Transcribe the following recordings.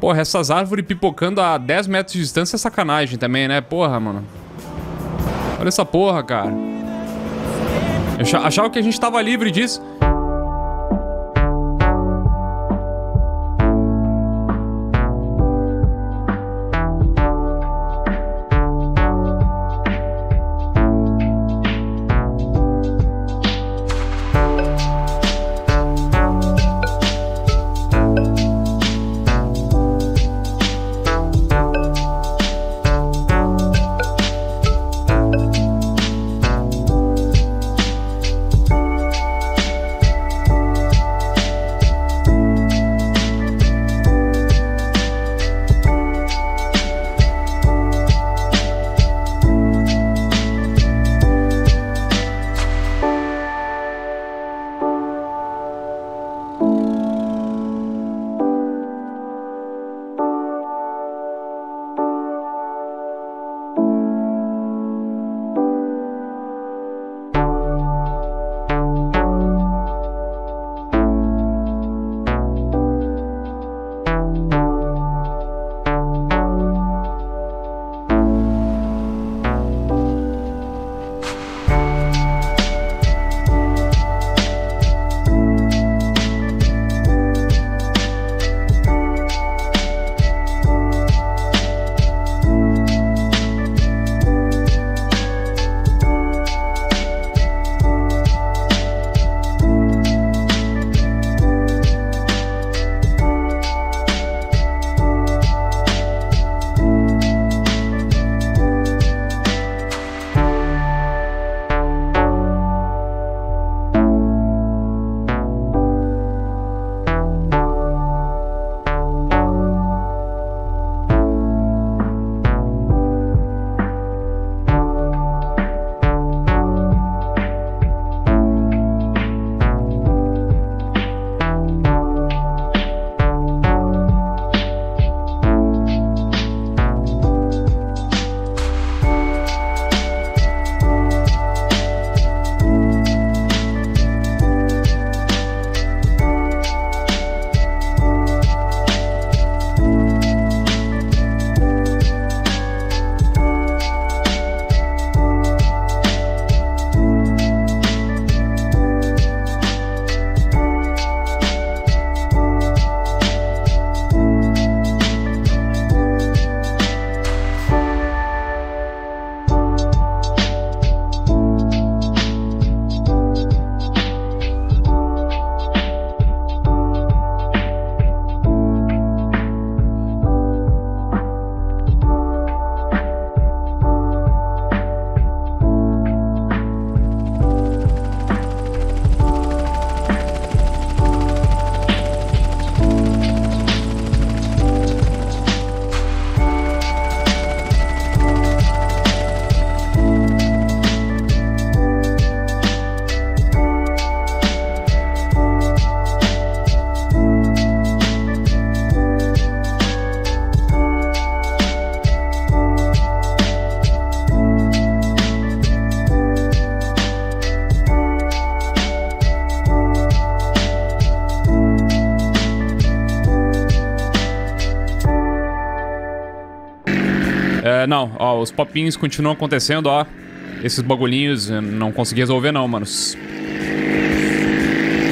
Porra, essas árvores pipocando a 10 metros de distância é sacanagem também, né? Porra, mano. Olha essa porra, cara. Eu achava que a gente tava livre disso. Não, ó, os popinhos continuam acontecendo, ó. Esses bagulhinhos, não consegui resolver não, manos.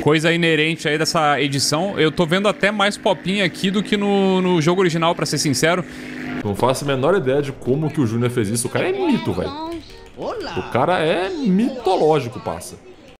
Coisa inerente aí dessa edição. Eu tô vendo até mais popinho aqui do que no, no jogo original, pra ser sincero. Não faço a menor ideia de como que o Júnior fez isso. O cara é mito, velho. O cara é mitológico, passa.